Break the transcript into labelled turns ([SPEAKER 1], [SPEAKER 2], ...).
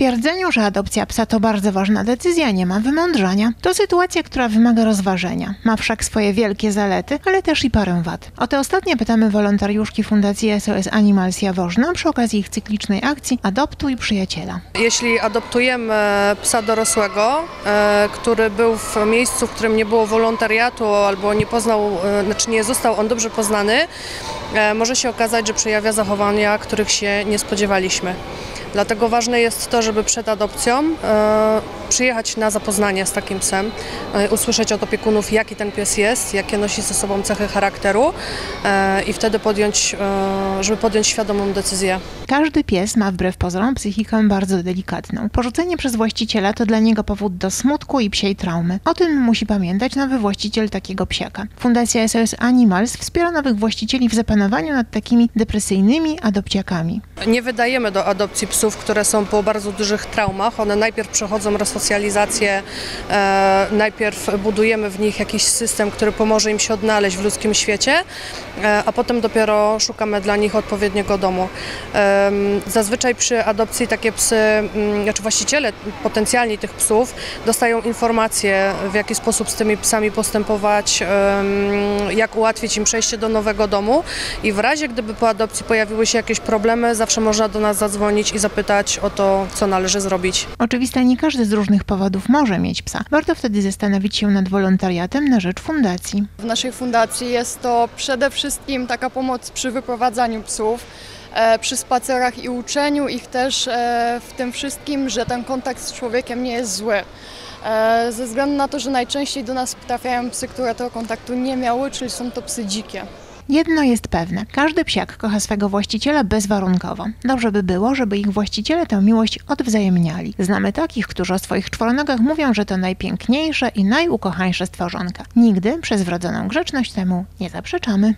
[SPEAKER 1] twierdzeniu, że adopcja psa to bardzo ważna decyzja, nie ma wymądrzania. To sytuacja, która wymaga rozważenia. Ma wszak swoje wielkie zalety, ale też i parę wad. O te ostatnie pytamy wolontariuszki Fundacji SOS Animals Jaworzna przy okazji ich cyklicznej akcji Adoptuj przyjaciela.
[SPEAKER 2] Jeśli adoptujemy psa dorosłego, e, który był w miejscu, w którym nie było wolontariatu albo nie poznał, e, znaczy nie został on dobrze poznany, e, może się okazać, że przejawia zachowania, których się nie spodziewaliśmy. Dlatego ważne jest to, żeby przed adopcją e, przyjechać na zapoznanie z takim psem, e, usłyszeć od opiekunów, jaki ten pies jest, jakie nosi ze sobą cechy charakteru e, i wtedy podjąć, żeby podjąć świadomą decyzję.
[SPEAKER 1] Każdy pies ma wbrew pozorom psychikę bardzo delikatną. Porzucenie przez właściciela to dla niego powód do smutku i psiej traumy. O tym musi pamiętać nowy właściciel takiego psiaka. Fundacja SOS Animals wspiera nowych właścicieli w zapanowaniu nad takimi depresyjnymi adopciakami.
[SPEAKER 2] Nie wydajemy do adopcji psów, które są po bardzo dużych traumach. One najpierw przechodzą resocjalizację, e, najpierw budujemy w nich jakiś system, który pomoże im się odnaleźć w ludzkim świecie, e, a potem dopiero szukamy dla nich odpowiedniego domu. Zazwyczaj przy adopcji takie psy, mm, znaczy właściciele potencjalni tych psów dostają informacje, w jaki sposób z tymi psami postępować, jak ułatwić im przejście do nowego domu i w razie, gdyby po adopcji pojawiły się jakieś problemy, zawsze można do nas zadzwonić i zapytać o to, co należy zrobić.
[SPEAKER 1] Oczywiście nie każdy z różnych powodów może mieć psa. Warto wtedy zastanowić się nad wolontariatem na rzecz fundacji.
[SPEAKER 3] W naszej fundacji jest to przede wszystkim taka pomoc przy wyprowadzaniu psów, e, przy spacerach i uczeniu ich też e, w tym wszystkim, że ten kontakt z człowiekiem nie jest zły. E, Ze względu na to, że najczęściej do nas trafiają psy, które tego kontaktu nie miały, czyli są to psy dzikie.
[SPEAKER 1] Jedno jest pewne, każdy psiak kocha swego właściciela bezwarunkowo. Dobrze by było, żeby ich właściciele tę miłość odwzajemniali. Znamy takich, którzy o swoich czworonogach mówią, że to najpiękniejsze i najukochańsze stworzonka. Nigdy przez wrodzoną grzeczność temu nie zaprzeczamy.